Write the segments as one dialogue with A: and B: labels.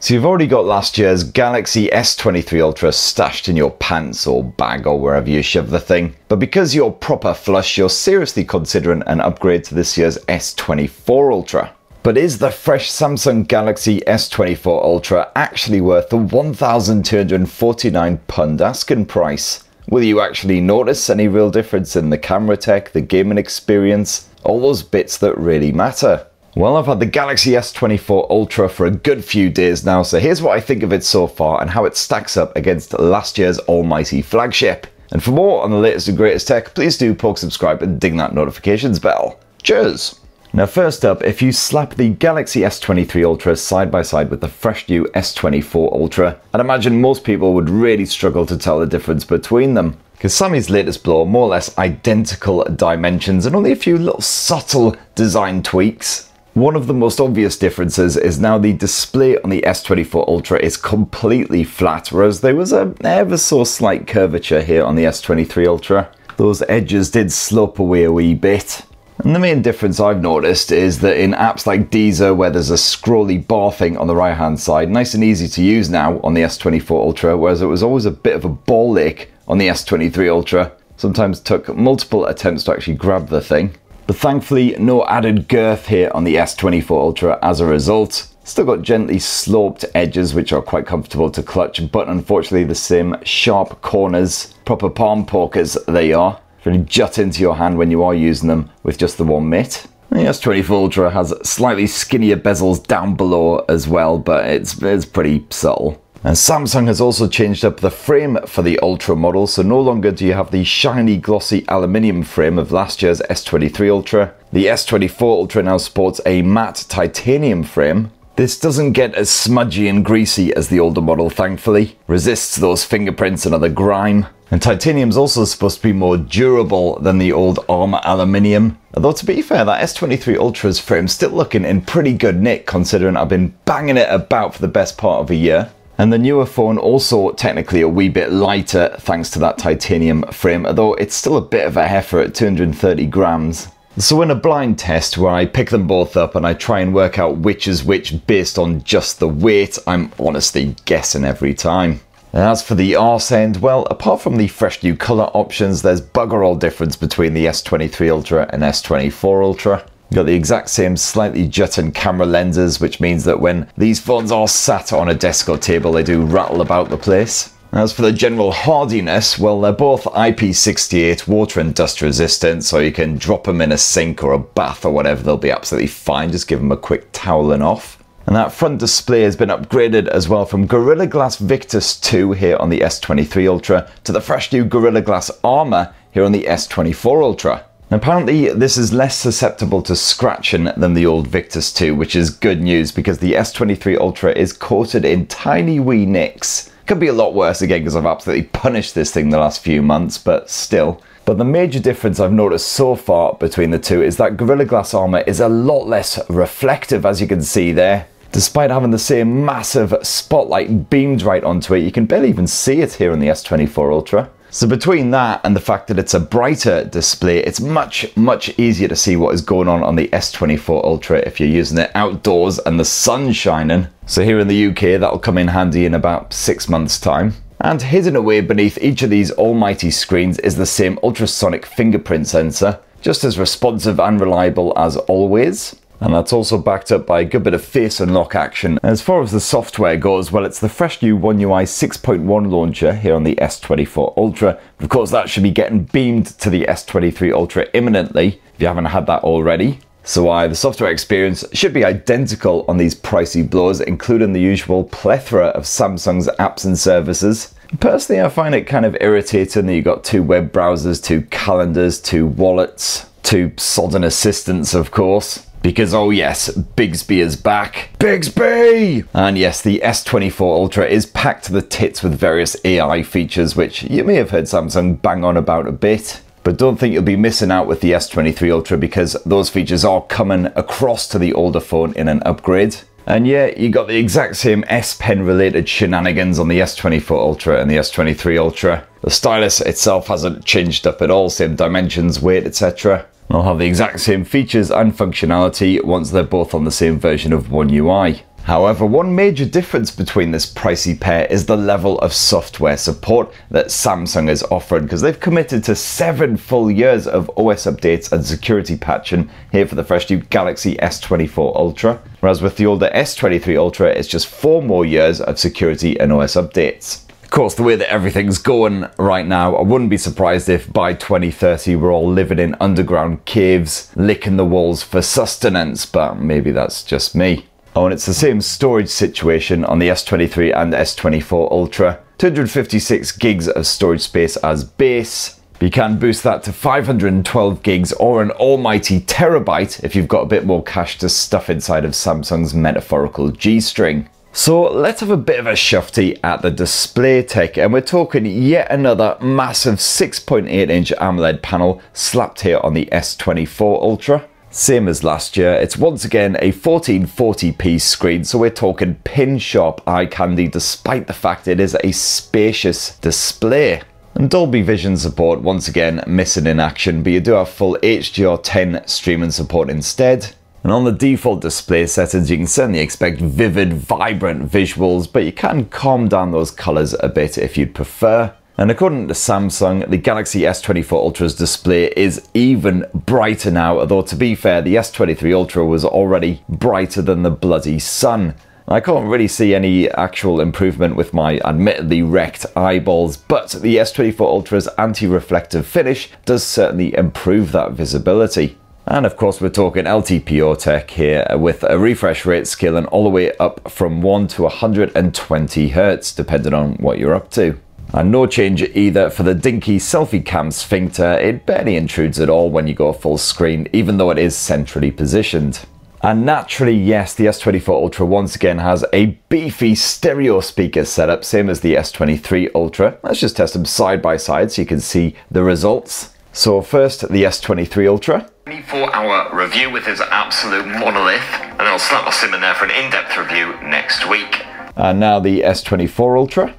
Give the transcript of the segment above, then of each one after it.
A: So you've already got last year's Galaxy S23 Ultra stashed in your pants or bag or wherever you shove the thing. But because you're proper flush, you're seriously considering an upgrade to this year's S24 Ultra. But is the fresh Samsung Galaxy S24 Ultra actually worth the 1,249 pound asking price? Will you actually notice any real difference in the camera tech, the gaming experience, all those bits that really matter? Well, I've had the Galaxy S24 Ultra for a good few days now, so here's what I think of it so far and how it stacks up against last year's almighty flagship. And for more on the latest and greatest tech, please do poke subscribe and ding that notifications bell. Cheers! Now first up, if you slap the Galaxy S23 Ultra side by side with the fresh new S24 Ultra, I'd imagine most people would really struggle to tell the difference between them. Because Sammy's latest blow more or less identical dimensions and only a few little subtle design tweaks one of the most obvious differences is now the display on the S24 Ultra is completely flat, whereas there was a ever so slight curvature here on the S23 Ultra. Those edges did slope away a wee bit. And the main difference I've noticed is that in apps like Deezer, where there's a scrolly bar thing on the right hand side, nice and easy to use now on the S24 Ultra, whereas it was always a bit of a ball ache on the S23 Ultra. Sometimes took multiple attempts to actually grab the thing. But thankfully, no added girth here on the S24 Ultra as a result. Still got gently sloped edges which are quite comfortable to clutch, but unfortunately the same sharp corners, proper palm pokers they are, really jut into your hand when you are using them with just the one mitt. The S24 Ultra has slightly skinnier bezels down below as well, but it's, it's pretty subtle. And Samsung has also changed up the frame for the Ultra model, so no longer do you have the shiny glossy aluminium frame of last year's S23 Ultra. The S24 Ultra now sports a matte titanium frame. This doesn't get as smudgy and greasy as the older model, thankfully. Resists those fingerprints and other grime. And titanium's also supposed to be more durable than the old Armor aluminium. Although to be fair, that S23 Ultra's frame's still looking in pretty good nick considering I've been banging it about for the best part of a year. And the newer phone also technically a wee bit lighter thanks to that titanium frame, although it's still a bit of a heifer at 230 grams. So in a blind test where I pick them both up and I try and work out which is which based on just the weight, I'm honestly guessing every time. As for the arse end, well, apart from the fresh new colour options, there's bugger all difference between the S23 Ultra and S24 Ultra. You've got the exact same slightly jutting camera lenses, which means that when these phones are sat on a desk or table, they do rattle about the place. As for the general hardiness, well, they're both IP68 water and dust resistant, so you can drop them in a sink or a bath or whatever, they'll be absolutely fine. Just give them a quick toweling off. And that front display has been upgraded as well from Gorilla Glass Victus 2 here on the S23 Ultra to the fresh new Gorilla Glass Armor here on the S24 Ultra. Apparently, this is less susceptible to scratching than the old Victus 2, which is good news because the S23 Ultra is coated in tiny wee nicks. Could be a lot worse again because I've absolutely punished this thing the last few months, but still. But the major difference I've noticed so far between the two is that Gorilla Glass armor is a lot less reflective, as you can see there. Despite having the same massive spotlight beamed right onto it, you can barely even see it here on the S24 Ultra. So between that and the fact that it's a brighter display, it's much, much easier to see what is going on on the S24 Ultra if you're using it outdoors and the sun's shining. So here in the UK, that'll come in handy in about six months time. And hidden away beneath each of these almighty screens is the same ultrasonic fingerprint sensor, just as responsive and reliable as always and that's also backed up by a good bit of face unlock action. As far as the software goes, well, it's the fresh new One UI 6.1 launcher here on the S24 Ultra. Of course, that should be getting beamed to the S23 Ultra imminently, if you haven't had that already. So why the software experience should be identical on these pricey blows, including the usual plethora of Samsung's apps and services. Personally, I find it kind of irritating that you've got two web browsers, two calendars, two wallets, two sodden assistants, of course. Because, oh yes, Bixby is back. Bixby! And yes, the S24 Ultra is packed to the tits with various AI features, which you may have heard Samsung bang on about a bit. But don't think you'll be missing out with the S23 Ultra because those features are coming across to the older phone in an upgrade. And yeah, you got the exact same S Pen related shenanigans on the S24 Ultra and the S23 Ultra. The stylus itself hasn't changed up at all, same dimensions, weight, etc. They'll have the exact same features and functionality once they're both on the same version of One UI. However, one major difference between this pricey pair is the level of software support that Samsung is offering because they've committed to seven full years of OS updates and security patching here for the fresh new Galaxy S24 Ultra, whereas with the older S23 Ultra it's just four more years of security and OS updates. Of course, the way that everything's going right now, I wouldn't be surprised if by 2030 we're all living in underground caves, licking the walls for sustenance, but maybe that's just me. Oh, and it's the same storage situation on the S23 and S24 Ultra. 256 gigs of storage space as base. You can boost that to 512 gigs or an almighty terabyte if you've got a bit more cash to stuff inside of Samsung's metaphorical G-string. So let's have a bit of a shufty at the display tech and we're talking yet another massive 6.8 inch AMOLED panel slapped here on the S24 Ultra. Same as last year, it's once again a 1440p screen, so we're talking pin sharp eye candy despite the fact it is a spacious display. And Dolby Vision support once again missing in action, but you do have full HDR10 streaming support instead. And on the default display settings, you can certainly expect vivid, vibrant visuals, but you can calm down those colors a bit if you'd prefer. And according to Samsung, the Galaxy S24 Ultra's display is even brighter now, although to be fair, the S23 Ultra was already brighter than the bloody sun. I can't really see any actual improvement with my admittedly wrecked eyeballs, but the S24 Ultra's anti-reflective finish does certainly improve that visibility. And of course, we're talking LTPO tech here uh, with a refresh rate scaling all the way up from 1 to 120 Hz, depending on what you're up to. And no change either for the dinky selfie cam sphincter, it barely intrudes at all when you go full screen, even though it is centrally positioned. And naturally, yes, the S24 Ultra once again has a beefy stereo speaker setup, same as the S23 Ultra. Let's just test them side by side so you can see the results. So first, the S23 Ultra. 24 hour review with his absolute monolith, and I'll slap my sim in there for an in-depth review next week. And now the S24 Ultra.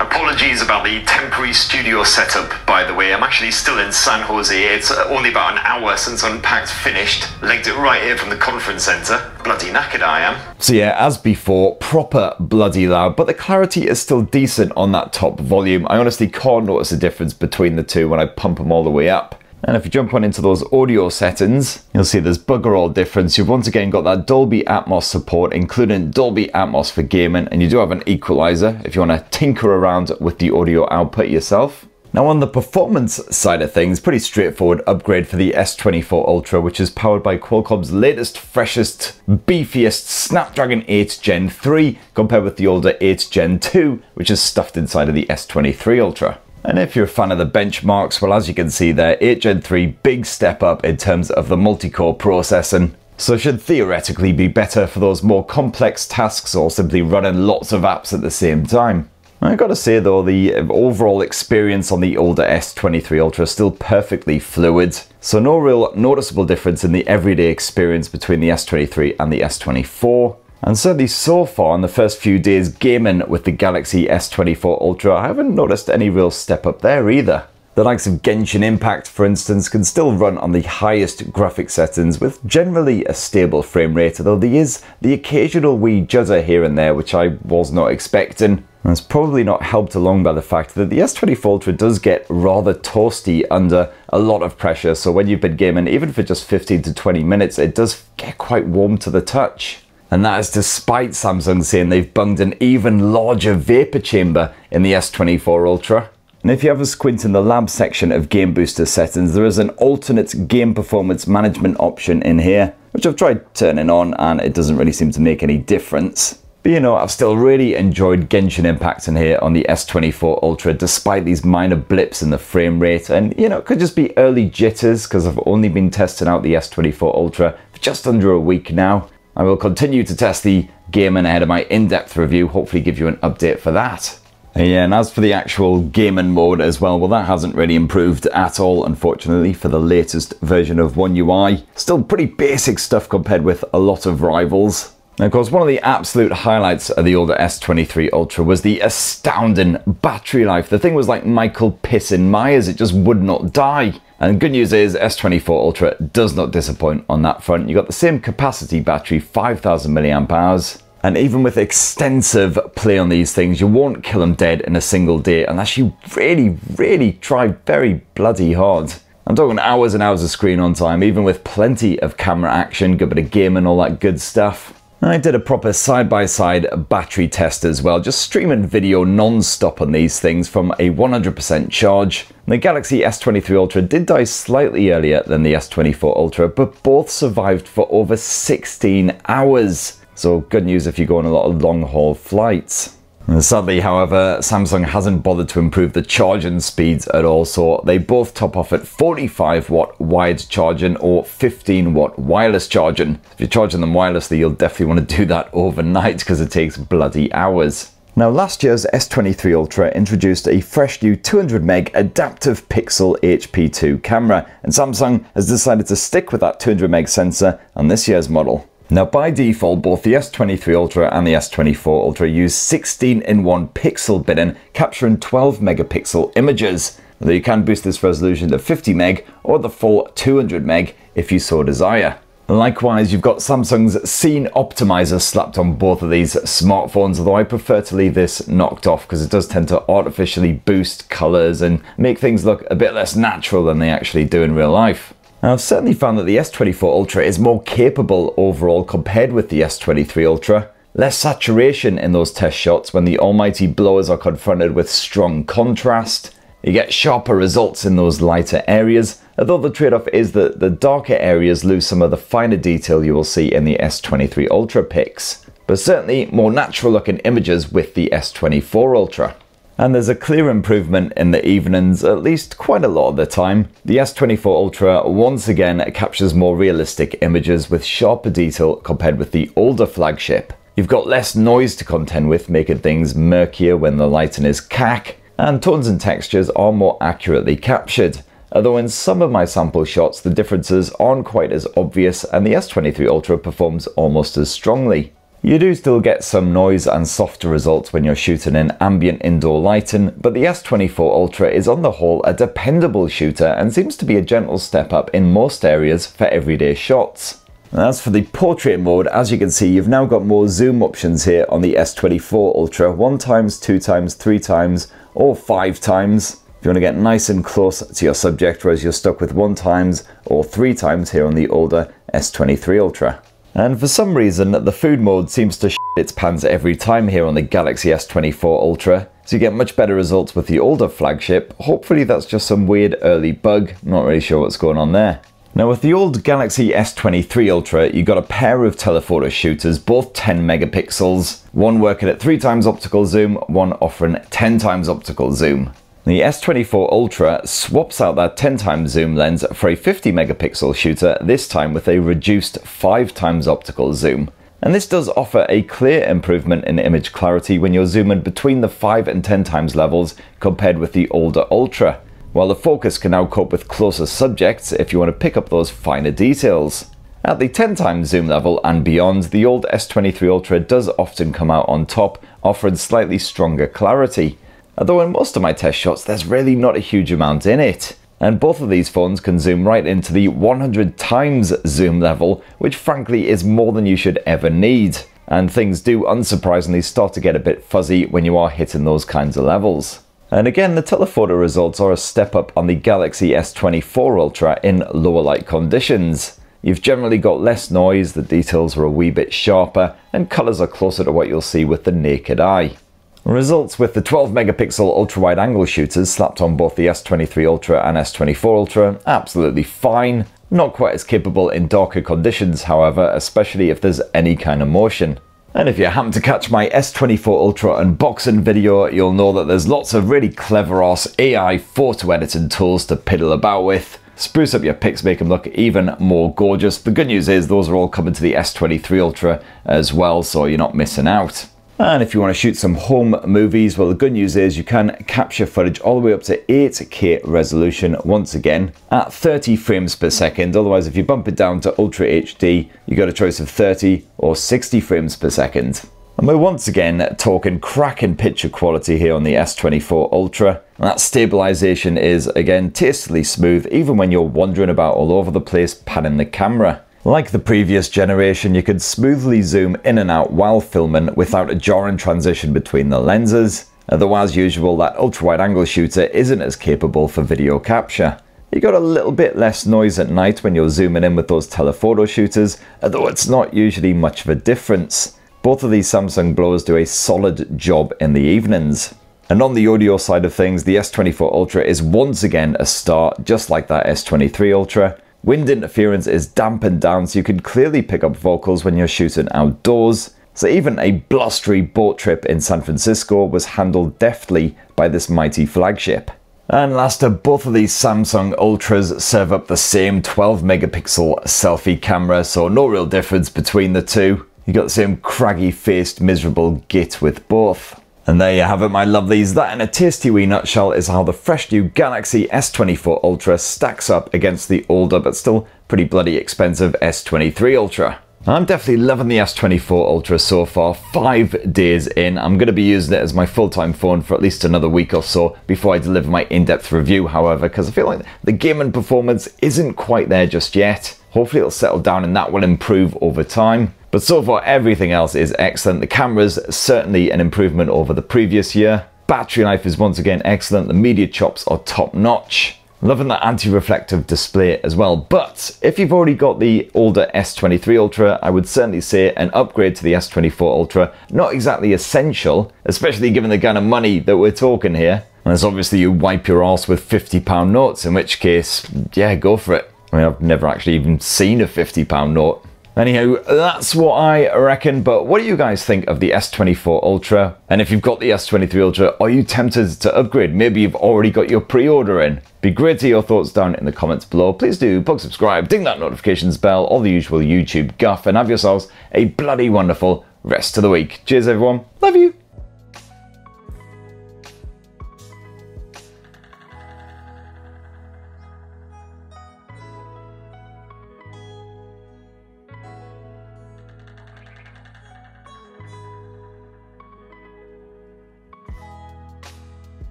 A: Apologies about the temporary studio setup, by the way. I'm actually still in San Jose. It's uh, only about an hour since Unpacked finished. Legged it right here from the conference centre. Bloody knackered I am. So yeah, as before, proper bloody loud, but the clarity is still decent on that top volume. I honestly can't notice a difference between the two when I pump them all the way up. And if you jump on into those audio settings, you'll see there's bugger all difference. You've once again got that Dolby Atmos support, including Dolby Atmos for gaming, and you do have an equalizer if you want to tinker around with the audio output yourself. Now on the performance side of things, pretty straightforward upgrade for the S24 Ultra, which is powered by Qualcomm's latest, freshest, beefiest Snapdragon 8 Gen 3, compared with the older 8 Gen 2, which is stuffed inside of the S23 Ultra. And if you're a fan of the benchmarks, well, as you can see there, 8 Gen 3 big step up in terms of the multi-core processing. So should theoretically be better for those more complex tasks or simply running lots of apps at the same time. I gotta say though, the overall experience on the older S23 Ultra is still perfectly fluid, so no real noticeable difference in the everyday experience between the S23 and the S24. And certainly so far in the first few days gaming with the Galaxy S24 Ultra, I haven't noticed any real step up there either. The likes of Genshin Impact, for instance, can still run on the highest graphic settings with generally a stable frame rate, although there is the occasional wee judder here and there which I was not expecting. And it's probably not helped along by the fact that the S24 Ultra does get rather toasty under a lot of pressure, so when you've been gaming, even for just 15 to 20 minutes, it does get quite warm to the touch and that is despite Samsung saying they've bunged an even larger vapor chamber in the S24 Ultra. And if you have a squint in the lab section of Game Booster settings, there is an alternate game performance management option in here, which I've tried turning on and it doesn't really seem to make any difference. But you know, I've still really enjoyed Genshin Impact in here on the S24 Ultra, despite these minor blips in the frame rate. And you know, it could just be early jitters because I've only been testing out the S24 Ultra for just under a week now. I will continue to test the game ahead of my in-depth review, hopefully give you an update for that. Yeah, and as for the actual gaming mode as well, well that hasn't really improved at all, unfortunately, for the latest version of One UI. Still pretty basic stuff compared with a lot of rivals. And of course, one of the absolute highlights of the older S23 Ultra was the astounding battery life. The thing was like Michael Piss in Myers, it just would not die. And good news is S24 Ultra does not disappoint on that front. You got the same capacity battery, 5000 milliamp hours. And even with extensive play on these things, you won't kill them dead in a single day unless you really, really try very bloody hard. I'm talking hours and hours of screen on time, even with plenty of camera action, good bit of game and all that good stuff. I did a proper side-by-side -side battery test as well, just streaming video non-stop on these things from a 100% charge. The Galaxy S23 Ultra did die slightly earlier than the S24 Ultra, but both survived for over 16 hours. So good news if you go on a lot of long haul flights. Sadly, however, Samsung hasn't bothered to improve the charging speeds at all, so they both top off at 45 watt wired charging or 15 watt wireless charging. If you're charging them wirelessly, you'll definitely want to do that overnight because it takes bloody hours. Now, last year's S23 Ultra introduced a fresh new 200 meg adaptive pixel HP2 camera, and Samsung has decided to stick with that 200 meg sensor on this year's model. Now by default, both the S23 Ultra and the S24 Ultra use 16 in 1 pixel binning, capturing 12 megapixel images. Though you can boost this resolution to 50 meg or the full 200 meg if you so desire. Likewise, you've got Samsung's Scene Optimizer slapped on both of these smartphones, although I prefer to leave this knocked off because it does tend to artificially boost colors and make things look a bit less natural than they actually do in real life. Now, I've certainly found that the S24 Ultra is more capable overall compared with the S23 Ultra. Less saturation in those test shots when the almighty blowers are confronted with strong contrast. You get sharper results in those lighter areas, although the trade-off is that the darker areas lose some of the finer detail you will see in the S23 Ultra pics. But certainly more natural looking images with the S24 Ultra. And there's a clear improvement in the evenings, at least quite a lot of the time. The S24 Ultra once again captures more realistic images with sharper detail compared with the older flagship. You've got less noise to contend with, making things murkier when the lighting is CAC, and tones and textures are more accurately captured. Although in some of my sample shots the differences aren't quite as obvious and the S23 Ultra performs almost as strongly. You do still get some noise and softer results when you're shooting in ambient indoor lighting, but the S24 Ultra is on the whole a dependable shooter and seems to be a gentle step up in most areas for everyday shots. As for the portrait mode, as you can see, you've now got more zoom options here on the S24 Ultra, one times, two times, three times, or five times. If you want to get nice and close to your subject, whereas you're stuck with one times or three times here on the older S23 Ultra. And for some reason, the food mode seems to its pants every time here on the Galaxy S24 Ultra, so you get much better results with the older flagship. Hopefully that's just some weird early bug, not really sure what's going on there. Now with the old Galaxy S23 Ultra, you got a pair of telephoto shooters, both 10 megapixels, one working at 3 times optical zoom, one offering 10 times optical zoom. The S24 Ultra swaps out that 10 times zoom lens for a 50 megapixel shooter, this time with a reduced 5 times optical zoom. And this does offer a clear improvement in image clarity when you're zooming between the 5 and 10 times levels compared with the older Ultra, while the focus can now cope with closer subjects if you want to pick up those finer details. At the 10 times zoom level and beyond, the old S23 Ultra does often come out on top, offering slightly stronger clarity although in most of my test shots there's really not a huge amount in it. And both of these phones can zoom right into the 100 times zoom level, which frankly is more than you should ever need. And things do unsurprisingly start to get a bit fuzzy when you are hitting those kinds of levels. And again, the telephoto results are a step up on the Galaxy S24 Ultra in lower light conditions. You've generally got less noise, the details are a wee bit sharper, and colours are closer to what you'll see with the naked eye. Results with the 12 megapixel ultra wide angle shooters slapped on both the S23 Ultra and S24 Ultra, absolutely fine. Not quite as capable in darker conditions, however, especially if there's any kind of motion. And if you happen to catch my S24 Ultra unboxing video, you'll know that there's lots of really clever ass AI photo editing tools to piddle about with. Spruce up your pics, make them look even more gorgeous. The good news is those are all coming to the S23 Ultra as well, so you're not missing out. And if you want to shoot some home movies, well, the good news is you can capture footage all the way up to 8K resolution once again at 30 frames per second. Otherwise, if you bump it down to Ultra HD, you've got a choice of 30 or 60 frames per second. And we're once again talking cracking picture quality here on the S24 Ultra. that stabilization is again tastefully smooth even when you're wandering about all over the place panning the camera. Like the previous generation, you could smoothly zoom in and out while filming without a jarring transition between the lenses, although as usual that ultra-wide angle shooter isn't as capable for video capture. You got a little bit less noise at night when you're zooming in with those telephoto shooters, although it's not usually much of a difference. Both of these Samsung blowers do a solid job in the evenings. And on the audio side of things, the S24 Ultra is once again a star, just like that S23 Ultra. Wind interference is dampened down so you can clearly pick up vocals when you're shooting outdoors. So even a blustery boat trip in San Francisco was handled deftly by this mighty flagship. And last up, both of these Samsung Ultras serve up the same 12 megapixel selfie camera, so no real difference between the two. You got the same craggy faced miserable git with both. And there you have it my lovelies, that in a tasty wee nutshell is how the fresh new Galaxy S24 Ultra stacks up against the older but still pretty bloody expensive S23 Ultra. I'm definitely loving the S24 Ultra so far, five days in. I'm going to be using it as my full-time phone for at least another week or so before I deliver my in-depth review, however, because I feel like the gaming performance isn't quite there just yet. Hopefully it'll settle down and that will improve over time. But so far everything else is excellent. The camera's certainly an improvement over the previous year. Battery life is once again excellent. The media chops are top notch. Loving that anti-reflective display as well. But if you've already got the older S23 Ultra, I would certainly say an upgrade to the S24 Ultra, not exactly essential, especially given the kind of money that we're talking here. Unless obviously you wipe your ass with 50 pound notes, in which case, yeah, go for it. I mean, I've never actually even seen a 50 pound note. Anyhow, that's what I reckon, but what do you guys think of the S24 Ultra? And if you've got the S23 Ultra, are you tempted to upgrade? Maybe you've already got your pre-order in. Be great to your thoughts down in the comments below. Please do bug subscribe, ding that notifications bell, all the usual YouTube guff, and have yourselves a bloody wonderful rest of the week. Cheers everyone, love you!